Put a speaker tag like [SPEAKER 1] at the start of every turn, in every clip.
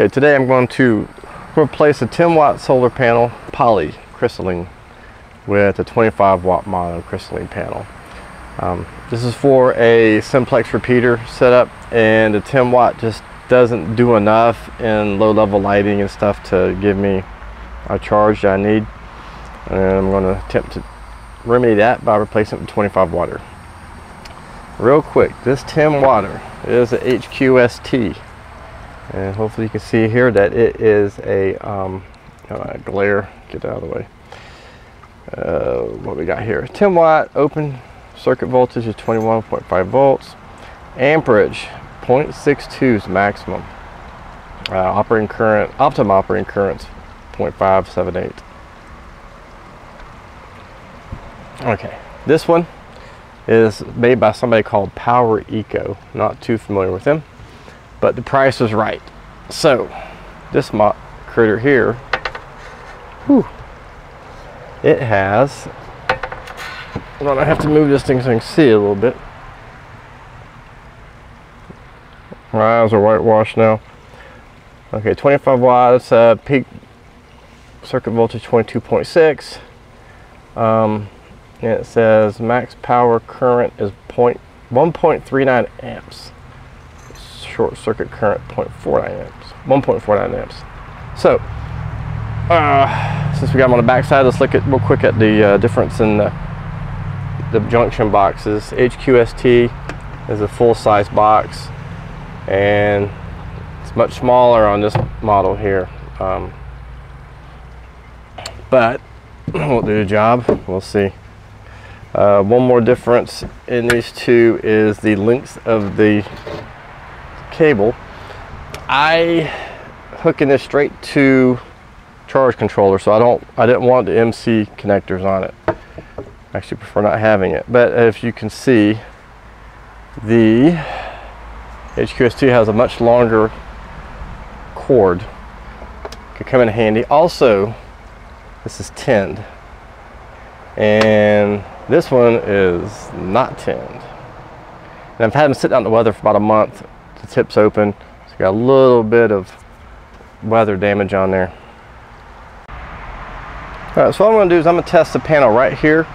[SPEAKER 1] Okay, today I'm going to replace a 10 watt solar panel poly crystalline with a 25 watt mono crystalline panel. Um, this is for a simplex repeater setup and the 10 watt just doesn't do enough in low level lighting and stuff to give me a charge I need. And I'm going to attempt to remedy that by replacing it with 25 water. Real quick, this 10 water is a HQST and hopefully you can see here that it is a um, uh, glare. Get out of the way. Uh, what we got here? 10 watt open circuit voltage is 21.5 volts. Amperage 0.62 is maximum. Uh, operating current optimum operating current 0.578 okay this one is made by somebody called Power Eco. Not too familiar with them but the price is right. So this mo critter here, whew, it has, I'm gonna have to move this thing so I can see a little bit. My eyes are whitewashed now. Okay, 25 watts, uh, peak circuit voltage 22.6. Um, and it says max power current is 1.39 amps short circuit current 0.49 amps, 1.49 amps. So, uh, since we got them on the back side, let's look at real quick at the uh, difference in the, the junction boxes. HQST is a full-size box, and it's much smaller on this model here. Um, but we'll do the job. We'll see. Uh, one more difference in these two is the length of the cable. I hooking this straight to charge controller, so I don't, I didn't want the MC connectors on it. I actually prefer not having it. But if you can see, the HQST has a much longer cord. Could come in handy. Also, this is tinned. And this one is not tinned. And I've had them sit down in the weather for about a month the tip's open. It's got a little bit of weather damage on there. All right, so what I'm gonna do is I'm gonna test the panel right here.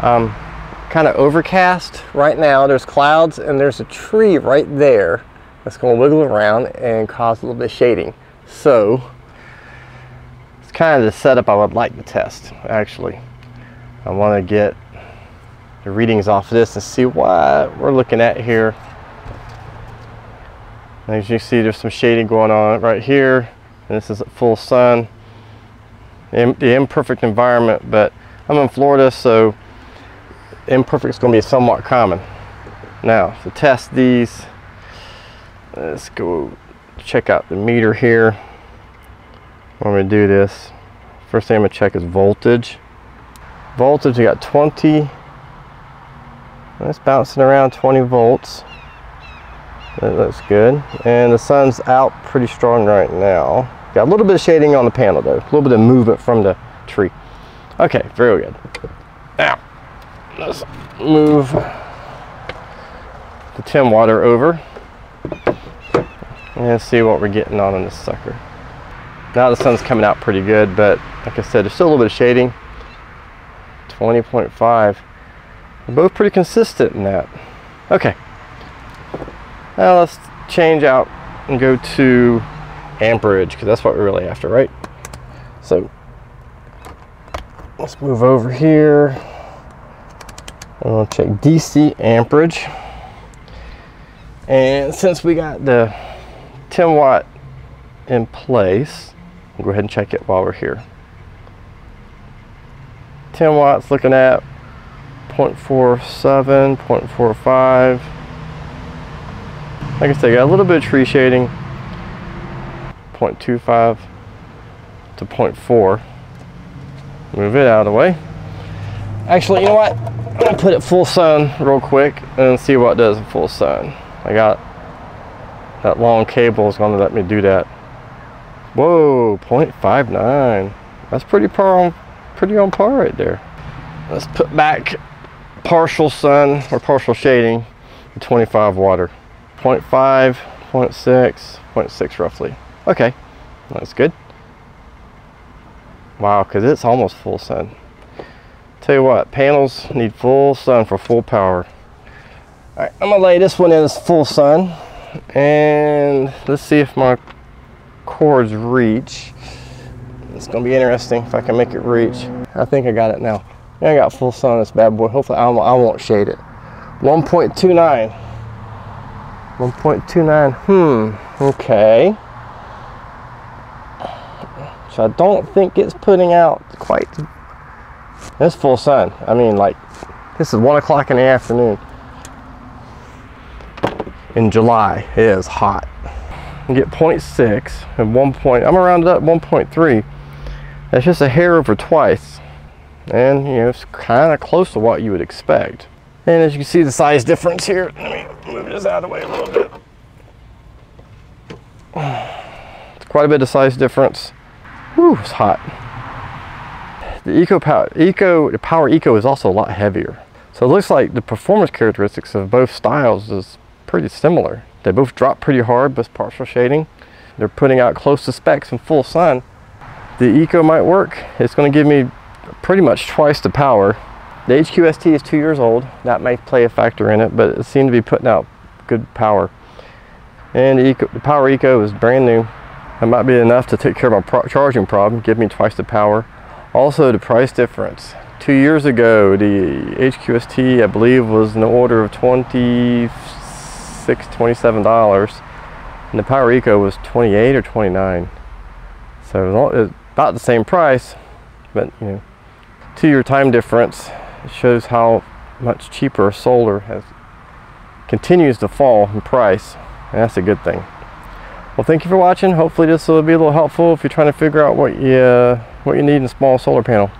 [SPEAKER 1] Um, kind of overcast right now. There's clouds and there's a tree right there that's gonna wiggle around and cause a little bit of shading. So, it's kind of the setup I would like to test, actually. I wanna get the readings off of this and see what we're looking at here as you see, there's some shading going on right here. And this is full sun. The imperfect environment, but I'm in Florida, so imperfect is going to be somewhat common. Now, to test these, let's go check out the meter here. When we do this, first thing I'm going to check is voltage. Voltage, we got 20. It's bouncing around 20 volts. That looks good. And the sun's out pretty strong right now. Got a little bit of shading on the panel though. A little bit of movement from the tree. Okay, very good. Now, let's move the Tim water over and see what we're getting on in this sucker. Now the sun's coming out pretty good, but like I said, there's still a little bit of shading. 20.5. They're both pretty consistent in that. Okay, now let's change out and go to amperage because that's what we're really after, right? So let's move over here. And we'll check DC amperage. And since we got the 10 watt in place, we'll go ahead and check it while we're here. 10 watts looking at 0.47, 0.45, like I said, got a little bit of tree shading, 0.25 to 0.4. Move it out of the way. Actually, you know what? I'm gonna put it full sun real quick and see what does in full sun. I got that long cable is gonna let me do that. Whoa, 0.59. That's pretty par on, pretty on par right there. Let's put back partial sun or partial shading, 25 water. 0.5, 0.6, 0.6 roughly. Okay, that's good. Wow, because it's almost full sun. Tell you what, panels need full sun for full power. All right, I'm gonna lay this one in as full sun and let's see if my cords reach. It's gonna be interesting if I can make it reach. I think I got it now. Yeah, I got full sun on this bad boy. Hopefully I won't, I won't shade it. 1.29. 1.29, hmm, okay. So I don't think it's putting out quite, it's full sun. I mean like, this is one o'clock in the afternoon. In July, it is hot. You get 0.6 and 1 point, I'm around up 1.3. That's just a hair over twice. And you know, it's kind of close to what you would expect. And as you can see the size difference here, let me move this out of the way a little bit. It's quite a bit of size difference. Whew, it's hot. The Eco Power, Eco, the Power Eco is also a lot heavier. So it looks like the performance characteristics of both styles is pretty similar. They both drop pretty hard with partial shading. They're putting out close to specs in full sun. The Eco might work. It's going to give me pretty much twice the power. The HQST is two years old. That may play a factor in it, but it seemed to be putting out good power. And the, Eco, the Power Eco is brand new. That might be enough to take care of my pro charging problem, give me twice the power. Also the price difference. Two years ago, the HQST, I believe, was in the order of 26 $27. And the Power Eco was 28 or 29 So about the same price, but you know, two-year time difference shows how much cheaper solar has continues to fall in price, and that's a good thing. Well, thank you for watching. Hopefully this will be a little helpful if you're trying to figure out what you, uh, what you need in a small solar panel.